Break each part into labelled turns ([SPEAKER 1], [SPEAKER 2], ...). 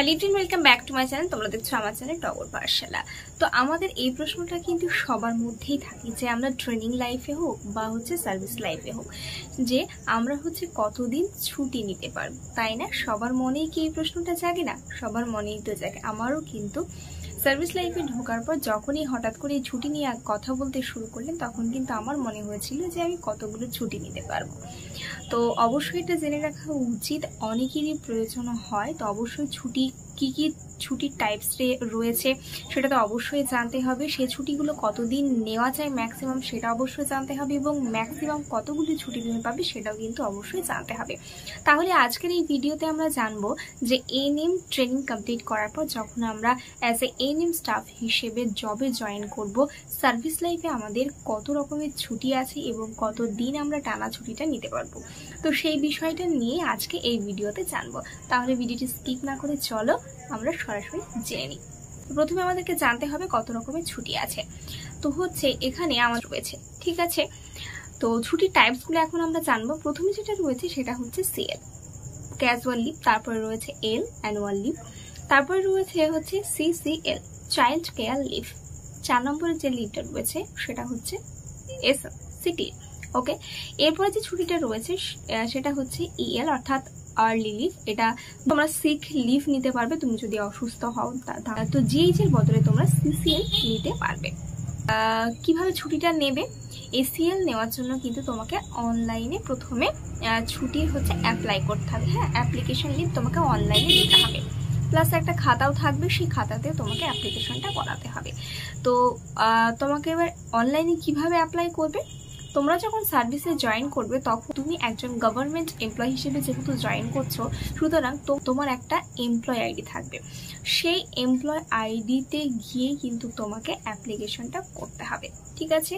[SPEAKER 1] Hello even welcome back to my channel তোমরা দেখছ আমার চ্যানেল টগর পাঠশালা তো আমাদের এই প্রশ্নটা কিন্তু সবার মধ্যেই থাকে যে আমরা ট্রেনিং লাইফে হোক বা হচ্ছে সার্ভিস লাইফে হোক, যে আমরা হচ্ছে কতদিন ছুটি নিতে পারব। তাই না? সবার মনেই কি এই প্রশ্নটা জাগে না? সবার মনেই তো জাগে। আমারও কিন্তু সার্ভিস লাইফে ঢোকার পর যখনই হঠাৎ করে ছুটি নিয়ে কথা বলতে শুরু করলেন, তখন কিন্তু আমার মনে হয়েছিল যে আমি কতগুলো ছুটি নিতে পারব। তো অবশ্যই এটা জেনে রাখা উচিত। অনেকেরই প্রয়োজন হয়, তো অবশ্যই ছুটি কি কি ছুটির টাইপস রয়েছে সেটা তো অবশ্যই জানতে হবে। সেই ছুটিগুলো কতদিন নেওয়া যায় ম্যাক্সিমাম সেটা অবশ্যই জানতে হবে এবং ম্যাক্সিমাম কতগুলি ছুটি তুমি পাবে সেটাও কিন্তু অবশ্যই জানতে হবে। তাহলে আজকের এই ভিডিওতে আমরা জানব যে এন এম ট্রেনিং কমপ্লিট করার পর যখন আমরা as A N M staff হিসেবে জবে জয়েন করব সার্ভিস লাইফে আমাদের কত রকমের ছুটি আছে এবং কত দিন আমরা টানা ছুটিটা নিতে পারব। তো সেই বিষয়টা নিয়ে আজকে এই ভিডিওতে জানব। তাহলে ভিডিওটি স্কিপ না করে চলো আমরা সরাসরি জেনে নিই। প্রথমে আমাদেরকে জানতে হবে কত রকমের ছুটি আছে। তো হচ্ছে এখানে আমার রয়েছে, ঠিক আছে? তো ছুটির টাইপসগুলো এখন আমরা জানব। প্রথমে যেটা রয়েছে সেটা হচ্ছে সিএল ক্যাজুয়াল লিভ তারপরে রয়েছে এল অ্যানুয়াল লিভ তারপরে রয়েছে হচ্ছে সিসিএল চাইল্ড কেয়ার লিভ চার নম্বরের যে লিভটা রয়েছে সেটা হচ্ছে এস সিটি ওকে এরপরে যে ছুটিটা রয়েছে সেটা হচ্ছে ইএল অর্থাৎ আর্লি লিভ এটা তোমরা সিক লিভ নিতে পারবে, তুমি যদি অসুস্থ হও তো জিএইচ এর বদলে তোমরা সিসিএল নিতে পারবে। কীভাবে ছুটিটা নেবে? এসিএল নেওয়ার জন্য কিন্তু তোমাকে অনলাইনে প্রথমে ছুটির হচ্ছে অ্যাপ্লাই করতে হবে হ্যাঁ? অ্যাপ্লিকেশন লিভ তোমাকে অনলাইনে দিতে হবে। প্লাস একটা খাতাও থাকবে, সেই খাতাতে তোমাকে অ্যাপ্লিকেশনটা করাতে হবে। তো তোমাকে এবার অনলাইনে কীভাবে অ্যাপ্লাই করবে? তোমরা যখন সার্ভিসে জয়েন করবে তখন তুমি একজন গভর্নমেন্ট এমপ্লয় হিসেবে যেহেতু জয়েন করছ সুতরাং তোমার একটা এমপ্লয় আইডি থাকবে। সেই এমপ্লয় আইডিতে গিয়ে কিন্তু তোমাকে অ্যাপ্লিকেশনটা করতে হবে। ঠিক আছে?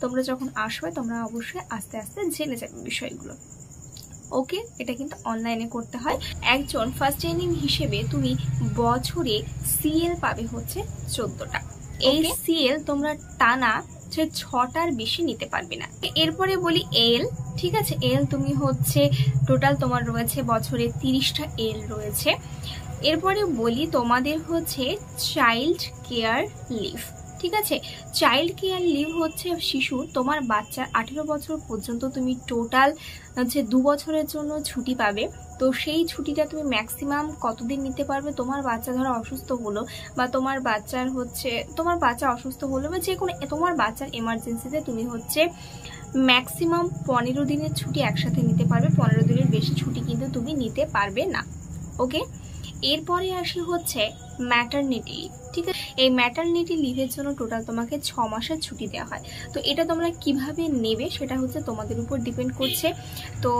[SPEAKER 1] তোমরা যখন আসবে তোমরা অবশ্যই আস্তে আস্তে জেনে যাবে বিষয়গুলো। ওকে? এটা কিন্তু অনলাইনে করতে হয়। একজন ফার্স্ট ট্রেনিং হিসেবে তুমি বছরে সিএল পাবে হচ্ছে চোদ্দটা। এই সিএল তোমরা টানা হচ্ছে ছটার বেশি নিতে পারবে না। এরপরে বলি এল, ঠিক আছে? এল তুমি হচ্ছে টোটাল তোমার রয়েছে বছরে তিরিশটা এল রয়েছে। এরপরে বলি তোমাদের হচ্ছে চাইল্ড কেয়ার লিভ, ঠিক আছে? চাইল্ড কেয়ার লিভ হচ্ছে শিশু, তোমার বাচ্চার আঠেরো বছর পর্যন্ত তুমি টোটাল হচ্ছে দু বছরের জন্য ছুটি পাবে। তো সেই ছুটিটা তুমি ম্যাক্সিমাম কতদিন নিতে পারবে? তোমার বাচ্চা ধরো অসুস্থ হলো বা তোমার বাচ্চার হচ্ছে, তোমার বাচ্চা অসুস্থ হলো বা যে কোনো তোমার বাচ্চার এমার্জেন্সিতে তুমি হচ্ছে ম্যাক্সিমাম পনেরো দিনের ছুটি একসাথে নিতে পারবে। পনেরো দিনের বেশি ছুটি কিন্তু তুমি নিতে পারবে না। ওকে এরপরে আসি হচ্ছে ম্যাটারনিটি লিভ ঠিক আছে? এই ম্যাটারনিটি লিভের জন্য টোটাল তোমাকে ছ মাসের ছুটি দেওয়া হয়। তো এটা তোমরা কীভাবে নেবে সেটা হচ্ছে তোমাদের উপর ডিপেন্ড করছে। তো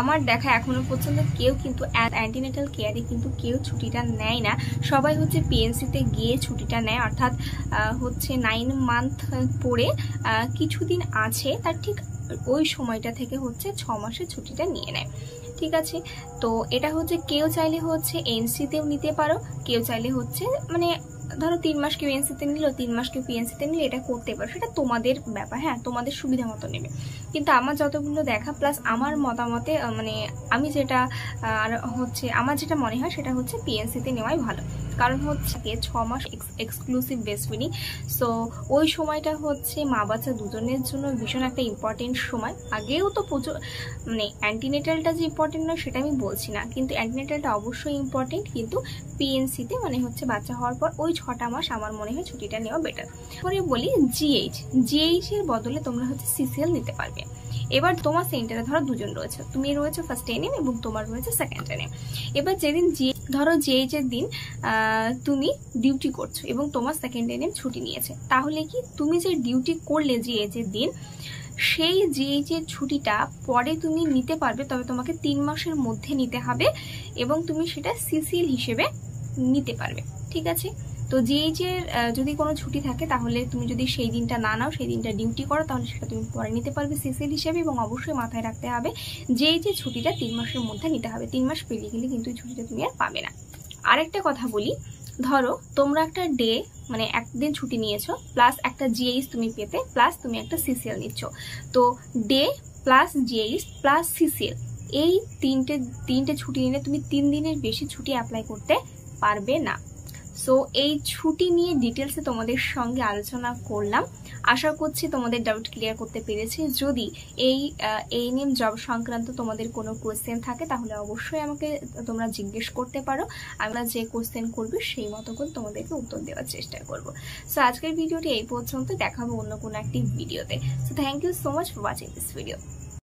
[SPEAKER 1] আমার দেখা এখনও পর্যন্ত কেউ কিন্তু অ্যান্টিনেটাল কেয়ারে কিন্তু কেউ ছুটিটা নেয় না। সবাই হচ্ছে পিএনসিতে গিয়ে ছুটিটা নেয়। অর্থাৎ হচ্ছে নাইন মান্থ পরে কিছুদিন আছে। তার ঠিক ওই সময়টা থেকে হচ্ছে ছ মাসের ছুটিটা নিয়ে নেয়। ঠিক আছে? তো এটা হচ্ছে কেউ চাইলে হচ্ছে এনসিতেও নিতে পারো, কেউ চাইলে হচ্ছে মানে ধরো তিন মাস কেউ এনসিতে নিল, তিন মাস কেউ পিএনসিতে নিলে এটা করতে পারো। সেটা তোমাদের ব্যাপার হ্যাঁ তোমাদের সুবিধা মতো নেবে। কিন্তু আমার যতগুলো দেখা প্লাস আমার মতামতে মানে আমি যেটা আর হচ্ছে, আমার যেটা মনে হয় সেটা হচ্ছে পিএনসিতে নেওয়াই ভালো। কারণ হচ্ছে ছ মাস এক্সক্লুসিভ বেসফিনি সো ওই সময়টা হচ্ছে মা বাচ্চা দুজনের জন্য ভীষণ একটা ইম্পর্টেন্ট সময়। আগেও তো প্রচুর মানে অ্যান্টিনেটালটা যে ইম্পর্টেন্ট নয়, সেটা আমি বলছি না। কিন্তু অ্যান্টিনেটালটা অবশ্যই ইম্পর্টেন্ট কিন্তু পিএনসিতে মানে হচ্ছে বাচ্চা হওয়ার পর ওই ছটা মাস আমার মনে হয় ছুটিটা নেওয়া বেটার পরে বলি জিএইচ জিএইচ এর বদলে তোমরা হচ্ছে সিসিএল নিতে পারবে। এবার তোমার সেন্টারে ধরো দুজন রয়েছে। তুমি রয়েছে ফার্স্ট এনএম এবং তোমার রয়েছে সেকেন্ড এনএম এবার যেদিন জি ধরো জিএইচ এর দিন তুমি ডিউটি করছ এবং তোমার সেকেন্ড এনএম ছুটি নিয়েছে। তাহলে কি তুমি যে ডিউটি করলে জিএইচ এর দিন, সেই জিএইচ এর ছুটিটা পরে তুমি নিতে পারবে, তবে তোমাকে তিন মাসের মধ্যে নিতে হবে এবং তুমি সেটা সিসিএল হিসেবে নিতে পারবে। ঠিক আছে? তো জিএইচ এর যদি কোনো ছুটি থাকে, তাহলে তুমি যদি সেই দিনটা না নাও, সেই দিনটা ডিউটি করো, তাহলে সেটা তুমি পরে নিতে পারবে সিসিএল হিসেবে এবং অবশ্যই মাথায় রাখতে হবে যে যে ছুটিটা তিন মাসের মধ্যে নিতে হবে। তিন মাস পেরিয়ে গেলে কিন্তু ছুটিটা তুমি আর পাবে না। আরেকটা কথা বলি, ধরো তোমরা একটা ডে মানে একদিন ছুটি নিয়েছো প্লাস একটা জিএইচ তুমি পেতে প্লাস তুমি একটা সিসিএল নিচ্ছ। তো day plus GH plus CCL এই তিনটে তিনটে ছুটি নিলে তুমি তিন দিনের বেশি ছুটি অ্যাপ্লাই করতে পারবে না। সো এই ছুটি নিয়ে ডিটেলসে তোমাদের সঙ্গে আলোচনা করলাম। আশা করছি তোমাদের ডাউট ক্লিয়ার করতে পেরেছি। যদি এই নিয়ম জব সংক্রান্ত তোমাদের কোনো কোয়েশ্চেন থাকে, তাহলে অবশ্যই আমাকে তোমরা জিজ্ঞেস করতে পারো। আমরা যে কোয়েশ্চেন করব, সেই মতো করে তোমাদেরকে উত্তর দেওয়ার চেষ্টা করব। সো আজকের ভিডিওটি এই পর্যন্ত। দেখাবো অন্য কোনো একটি ভিডিওতে so thank you so much for watching this video